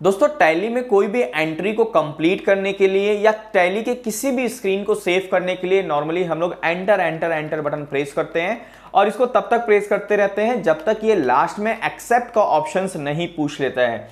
दोस्तों टैली में कोई भी एंट्री को कंप्लीट करने के लिए या टैली के किसी भी स्क्रीन को सेव करने के लिए नॉर्मली हम लोग enter enter enter button press करते हैं और इसको तब तक प्रेस करते रहते हैं जब तक ये लास्ट में एक्सेप्ट का ऑप्शंस नहीं पूछ लेता है।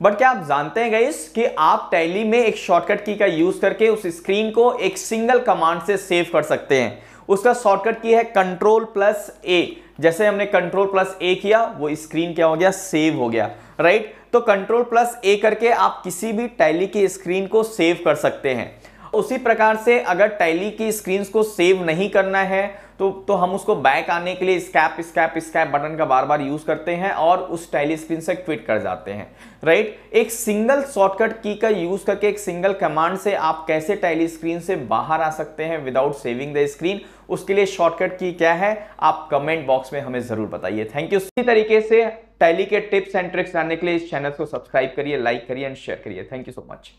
बट क्या आप जानते हैं गाइस कि आप टैली में एक शॉर्टकट की का यूज़ करके उस स्क्रीन को एक सिंगल कमांड से सेव कर सकते हैं। उसका शॉर्टकट की है कंट्रोल प्लस ए जैसे हमने कंट्रोल प्लस ए किया, वो स्क्रीन क्या हो गया? सेव हो गया। राइट तो कंट्रोल प्लस ए करके आप किसी भी टैली की स्क्रीन को सेव कर सकते हैं। उसी प्रकार से अगर टैली की स्क्रीन को सेव नहीं करना है तो तो हम उसको बैक आने के लिए स्कैप स्कैप स्कैप बटन का बार बार यूज़ करते हैं और उस टैली स्क्रीन से क्विट कर जाते हैं राइट एक सिंगल शॉर्टकट की का यूज़ करके एक सिंगल कमांड से आप कैसे टैली स्क्रीन से बाहर आ सकते हैं विदाउट सेविंग द स्क्रीन उसके लिए शॉर्टकट की क्या है? आप कमेंट बॉक्स में हमें ज़रूर बताइए। थैंक यू इसी तरीके से टैली के टिप्स एंड ट्रिक्स जानने के लिए इस चैनल को सब्सक्राइब करिए लाइक करिए एंड शेयर करिए। Thank you so much